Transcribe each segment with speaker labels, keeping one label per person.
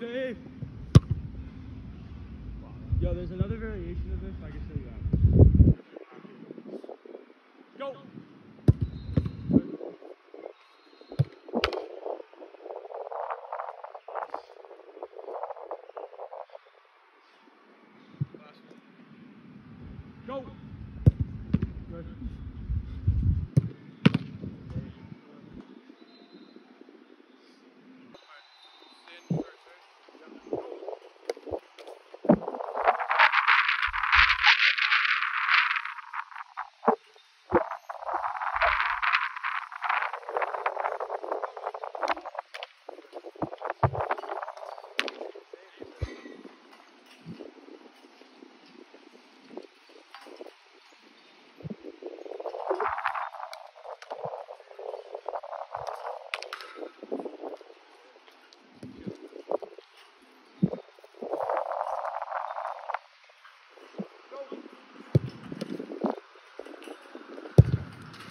Speaker 1: Save. Yo, there's another variation of this. I can show you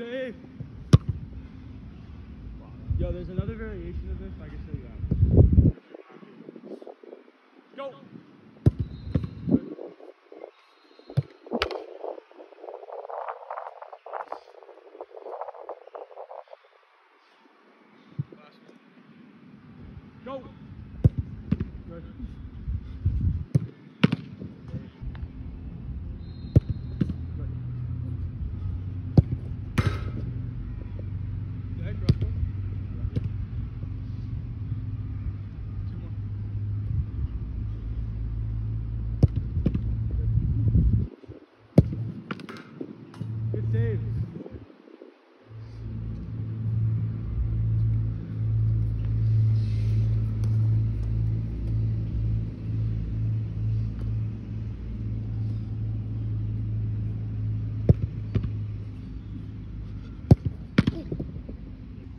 Speaker 1: Save. Yo, there's another variation of this. I can show you that. Go. Go. Good. Good. Go ahead, Roscoe. Two more. Good save.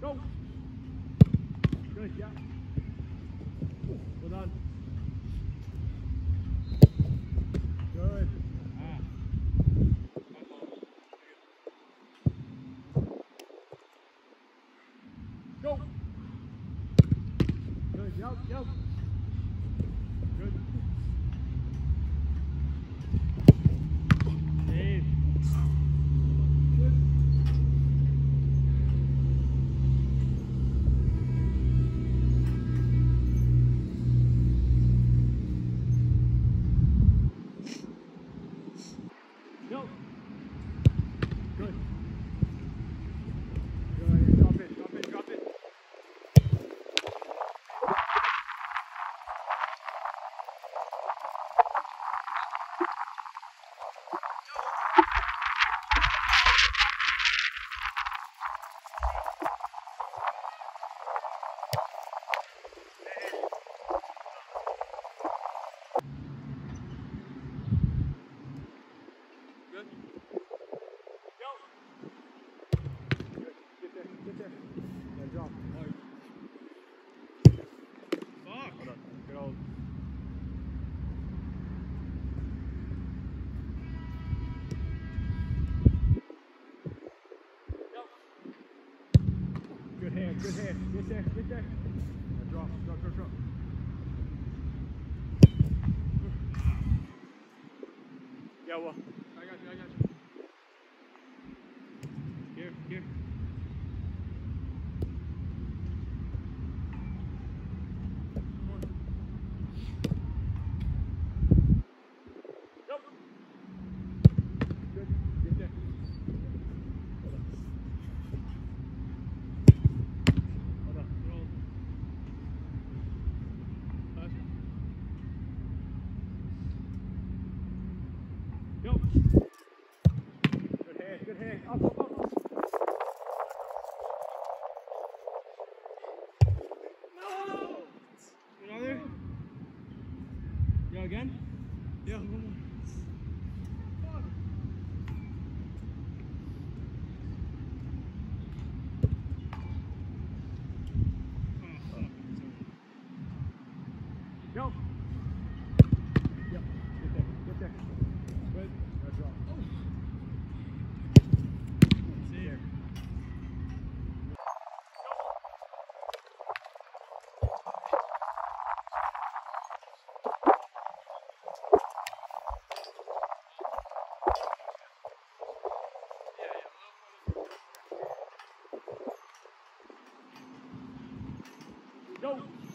Speaker 1: Go. Good, yeah. Well done. Good. Ah. Go. Good, yep, yep. Good
Speaker 2: hand, good hand. Get there, get there. Now drop, drop, drop, drop. Yeah, well. Yo. Yep. Get there, get there. Good. Now
Speaker 1: ya.
Speaker 2: Yo.